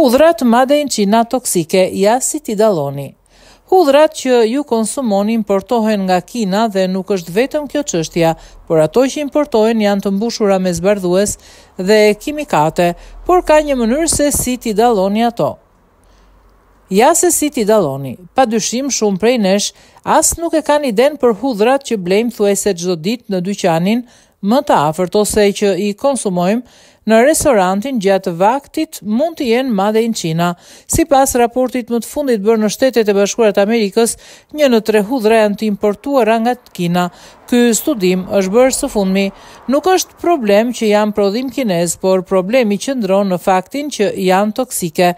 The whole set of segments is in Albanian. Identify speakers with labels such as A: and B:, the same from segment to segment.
A: Hudhrat made in China toksike, ja si t'i dalloni. Hudhrat që ju konsumoni importohen nga Kina dhe nuk është vetëm kjo çështja, por ato që importohen janë të mbushura me zbardhues dhe kimikate, por ka një mënyrë se si t'i dalloni ato. Ja se si t'i dalloni. Pa dyshim shumë prej nesh as nuk e kanë idenë për hudhrat që blejmë thuajse çdo ditë në dyqanin më të afërt ose që i konsumojmë në restorantin gjatë vaktit mund të jenë Made in China. Sipas raportit më të fundit bërë në Shtetet e Bashkuara të Amerikës, një në tre hudhra janë të importuara nga Kina. Ky studim është bërë së fundmi. Nuk është problem që janë prodhim kinez, por problemi qëndron në faktin që janë toksike.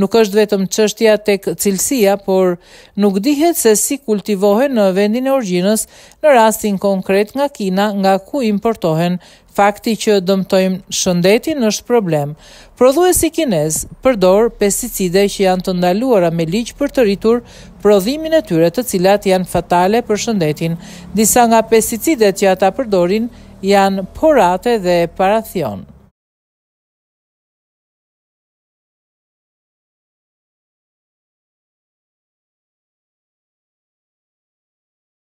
A: Nuk është vetëm çështja tek cilësia, por nuk dihet se si kultivohen në vendin e origjinës në rastin konkret nga Kina nga ku importohen, fakti që dëmtojmë shëndetin është problem. Prodhuesi kinez përdor pesticide që janë të ndaluara me ligj për të rritur prodhimin e tyre, të cilat janë fatale për shëndetin. Disa nga pesticidet që ata përdorin janë porate dhe parathion.